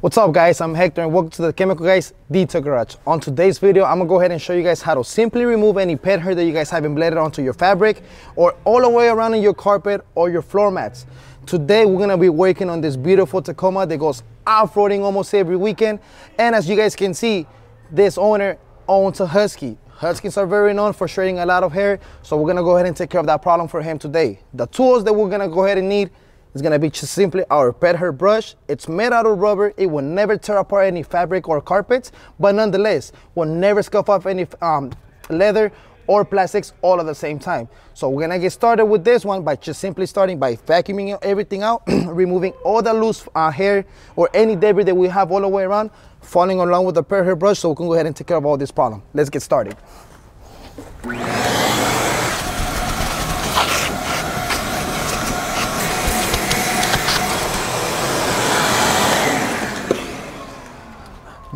What's up guys, I'm Hector and welcome to the Chemical Guys Detail Garage. On today's video, I'm gonna go ahead and show you guys how to simply remove any pet hair that you guys have embedded onto your fabric or all the way around in your carpet or your floor mats. Today, we're gonna be working on this beautiful Tacoma that goes off-roading almost every weekend. And as you guys can see, this owner owns a Husky. Huskies are very known for shedding a lot of hair, so we're gonna go ahead and take care of that problem for him today. The tools that we're gonna go ahead and need is gonna be just simply our pet hair brush. It's made out of rubber. It will never tear apart any fabric or carpets, but nonetheless, will never scuff off any um, leather or plastics all at the same time. So we're gonna get started with this one by just simply starting by vacuuming everything out, removing all the loose uh, hair or any debris that we have all the way around, following along with the pet hair brush so we can go ahead and take care of all this problem. Let's get started.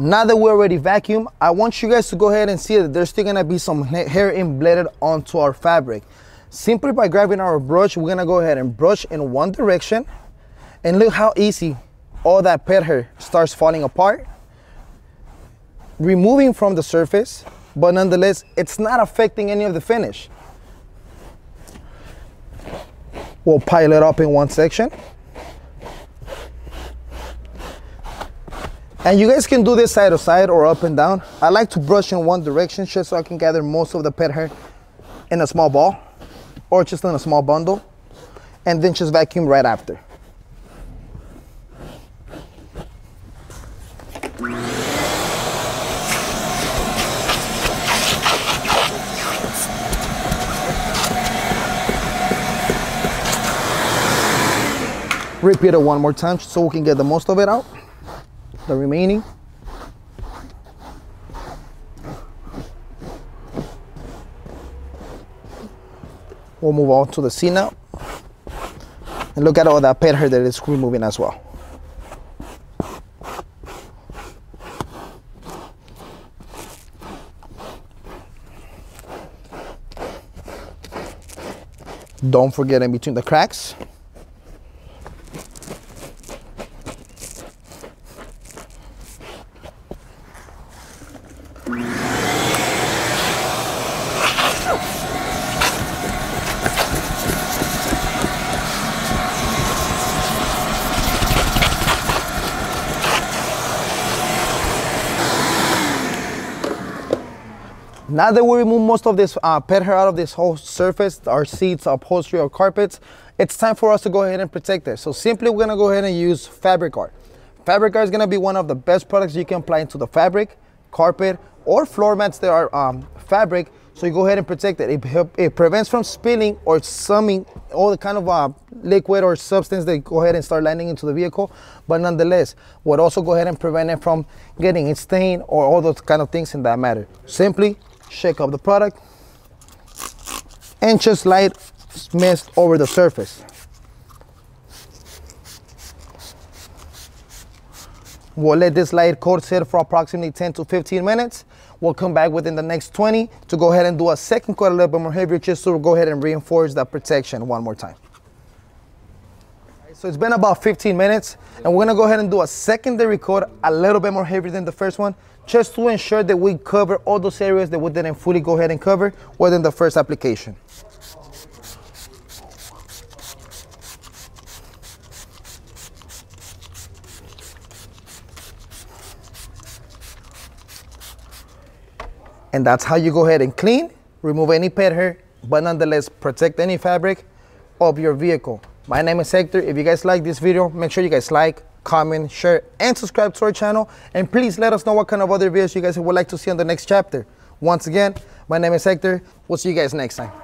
Now that we already vacuum, I want you guys to go ahead and see that there's still gonna be some hair embedded onto our fabric. Simply by grabbing our brush, we're gonna go ahead and brush in one direction and look how easy all that pet hair starts falling apart, removing from the surface, but nonetheless, it's not affecting any of the finish. We'll pile it up in one section. And you guys can do this side to side or up and down. I like to brush in one direction just so I can gather most of the pet hair in a small ball or just in a small bundle and then just vacuum right after. Repeat it one more time so we can get the most of it out the remaining. We'll move on to the C now. And look at all that pet hair that is removing as well. Don't forget in between the cracks. Now that we remove most of this uh, pet hair out of this whole surface, our seats, upholstery, or carpets, it's time for us to go ahead and protect it. So simply we're gonna go ahead and use Fabric Guard. Fabric Guard is gonna be one of the best products you can apply into the fabric, carpet, or floor mats that are um, fabric. So you go ahead and protect it. It, it prevents from spilling or summing all the kind of uh, liquid or substance that go ahead and start landing into the vehicle. But nonetheless, would also go ahead and prevent it from getting it stained or all those kind of things in that matter. Simply shake up the product and just light mist over the surface. We'll let this light coat sit for approximately 10 to 15 minutes. We'll come back within the next 20 to go ahead and do a second coat a little bit more heavier just to go ahead and reinforce that protection one more time. So it's been about 15 minutes and we're gonna go ahead and do a secondary coat a little bit more heavy than the first one just to ensure that we cover all those areas that we didn't fully go ahead and cover within the first application. And that's how you go ahead and clean, remove any pet hair, but nonetheless protect any fabric of your vehicle. My name is Hector. If you guys like this video, make sure you guys like, comment, share, and subscribe to our channel. And please let us know what kind of other videos you guys would like to see on the next chapter. Once again, my name is Hector. We'll see you guys next time.